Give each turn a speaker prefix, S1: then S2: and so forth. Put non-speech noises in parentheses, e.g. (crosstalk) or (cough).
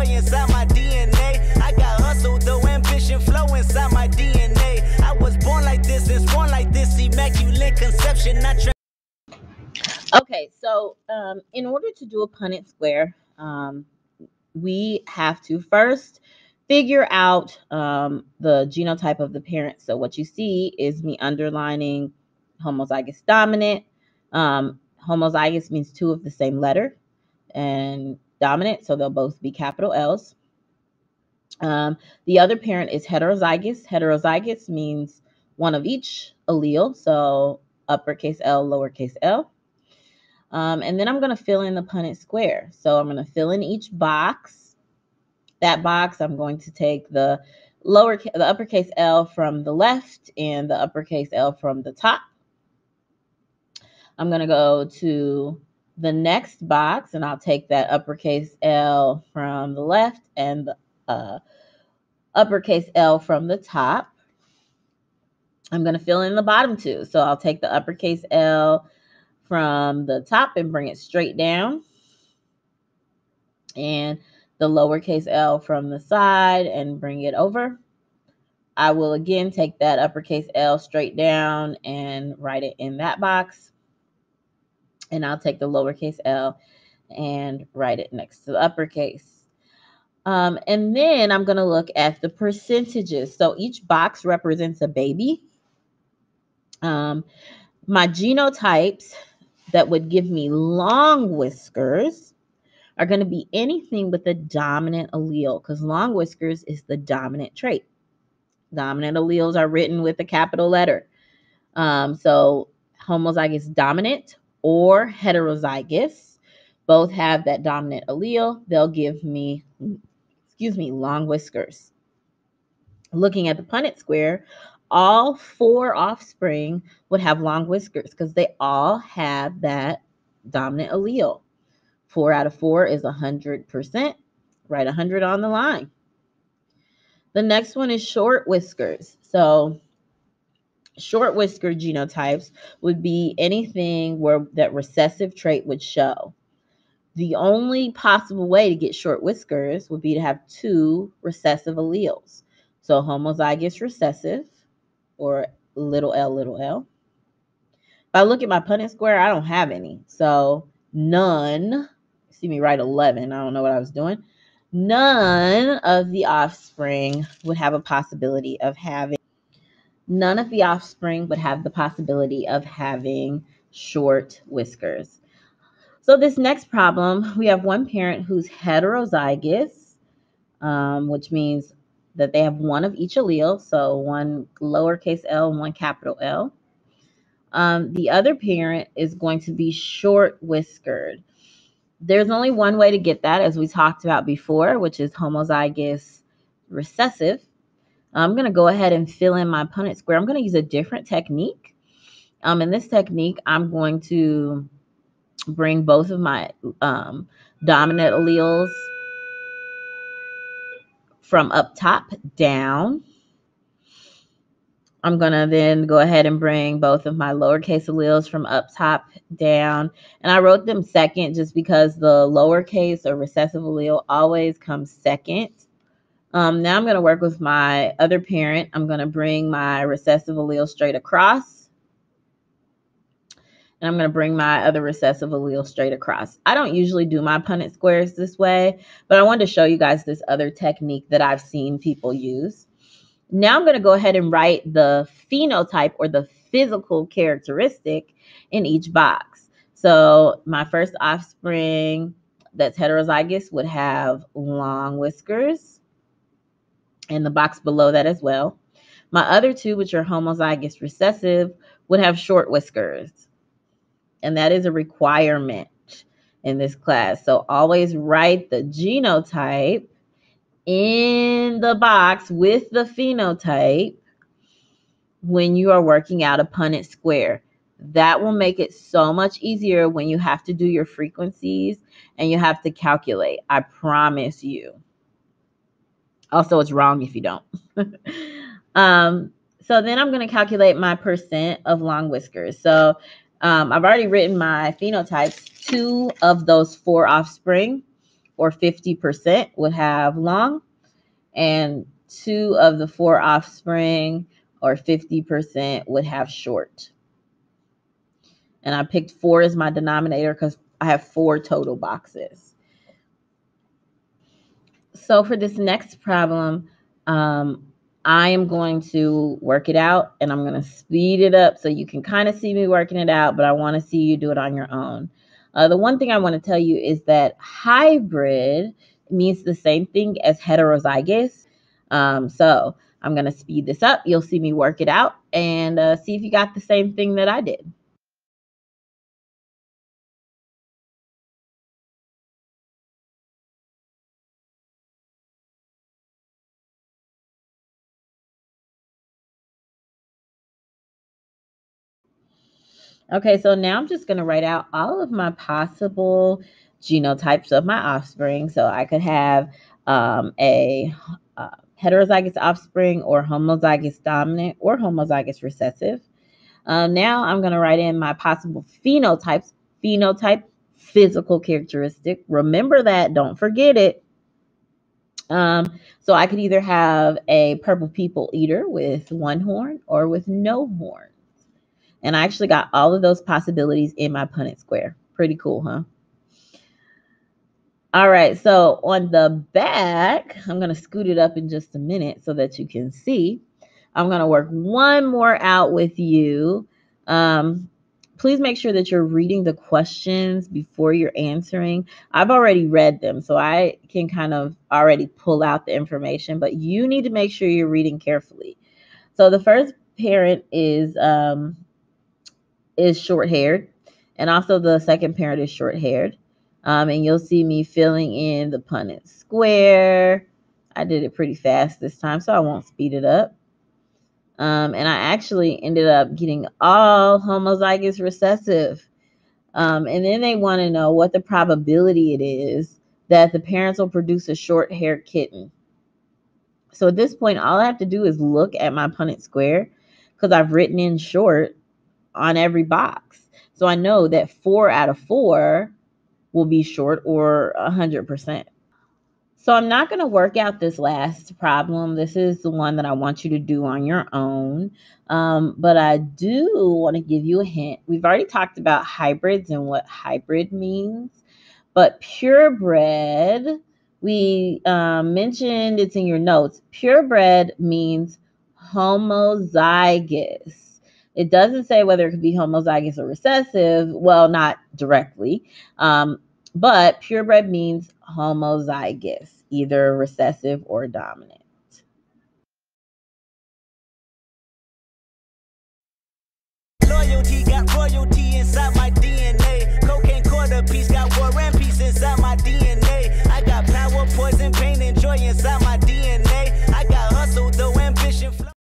S1: inside my DNA. I got hustle, though ambition flow inside my DNA. I was born like this born like this, immaculate conception, not.
S2: Okay, so um, in order to do a Punnett square, um, we have to first figure out um, the genotype of the parent. So what you see is me underlining homozygous dominant. Um, homozygous means two of the same letter, and dominant, so they'll both be capital L's. Um, the other parent is heterozygous. Heterozygous means one of each allele, so uppercase L, lowercase l. Um, and then I'm going to fill in the Punnett square. So I'm going to fill in each box. That box, I'm going to take the lower, the uppercase L from the left and the uppercase L from the top. I'm going to go to the next box and I'll take that uppercase L from the left and the uh, uppercase L from the top. I'm going to fill in the bottom two. So I'll take the uppercase L from the top and bring it straight down. And the lowercase l from the side and bring it over. I will again take that uppercase L straight down and write it in that box. And I'll take the lowercase l and write it next to the uppercase. Um, and then I'm going to look at the percentages. So each box represents a baby. Um, my genotypes that would give me long whiskers are going to be anything with the dominant allele because long whiskers is the dominant trait. Dominant alleles are written with a capital letter. Um, so homozygous dominant or heterozygous both have that dominant allele. They'll give me, excuse me, long whiskers. Looking at the Punnett square, all four offspring would have long whiskers because they all have that dominant allele. Four out of four is 100%. Write 100 on the line. The next one is short whiskers. So, short whisker genotypes would be anything where that recessive trait would show. The only possible way to get short whiskers would be to have two recessive alleles. So, homozygous recessive or little l, little l. If I look at my Punnett square, I don't have any. So none, see me write 11. I don't know what I was doing. None of the offspring would have a possibility of having, none of the offspring would have the possibility of having short whiskers. So this next problem, we have one parent who's heterozygous, um, which means that they have one of each allele, so one lowercase l and one capital L. Um, the other parent is going to be short whiskered. There's only one way to get that, as we talked about before, which is homozygous recessive. I'm going to go ahead and fill in my Punnett square. I'm going to use a different technique. Um, in this technique, I'm going to bring both of my um, dominant alleles from up top down. I'm going to then go ahead and bring both of my lowercase alleles from up top down. And I wrote them second just because the lowercase or recessive allele always comes second. Um, now I'm going to work with my other parent. I'm going to bring my recessive allele straight across. And I'm going to bring my other recessive allele straight across. I don't usually do my Punnett squares this way, but I wanted to show you guys this other technique that I've seen people use. Now I'm going to go ahead and write the phenotype or the physical characteristic in each box. So my first offspring that's heterozygous would have long whiskers and the box below that as well. My other two, which are homozygous recessive, would have short whiskers and that is a requirement in this class. So always write the genotype in the box with the phenotype when you are working out a Punnett square. That will make it so much easier when you have to do your frequencies and you have to calculate. I promise you. Also, it's wrong if you don't. (laughs) um, so then I'm going to calculate my percent of long whiskers. So um, I've already written my phenotypes. Two of those four offspring or 50% would have long, and two of the four offspring or 50% would have short. And I picked four as my denominator because I have four total boxes. So for this next problem, um, I am going to work it out and I'm going to speed it up so you can kind of see me working it out, but I want to see you do it on your own. Uh, the one thing I want to tell you is that hybrid means the same thing as heterozygous. Um, so I'm going to speed this up. You'll see me work it out and uh, see if you got the same thing that I did. Okay, so now I'm just going to write out all of my possible genotypes of my offspring. So I could have um, a uh, heterozygous offspring or homozygous dominant or homozygous recessive. Um, now I'm going to write in my possible phenotypes. Phenotype, physical characteristic. Remember that. Don't forget it. Um, so I could either have a purple people eater with one horn or with no horn. And I actually got all of those possibilities in my Punnett square. Pretty cool, huh? All right, so on the back, I'm going to scoot it up in just a minute so that you can see. I'm going to work one more out with you. Um, please make sure that you're reading the questions before you're answering. I've already read them, so I can kind of already pull out the information, but you need to make sure you're reading carefully. So the first parent is um, is short haired, and also the second parent is short haired. Um, and you'll see me filling in the Punnett square. I did it pretty fast this time, so I won't speed it up. Um, and I actually ended up getting all homozygous recessive. Um, and then they want to know what the probability it is that the parents will produce a short haired kitten. So at this point, all I have to do is look at my Punnett square because I've written in short on every box. So I know that four out of four will be short or 100%. So I'm not going to work out this last problem. This is the one that I want you to do on your own. Um, but I do want to give you a hint. We've already talked about hybrids and what hybrid means. But purebred, we um, mentioned it's in your notes. Purebred means homozygous. It doesn't say whether it could be homozygous or recessive. Well, not directly. Um, but purebred means homozygous, either recessive or dominant.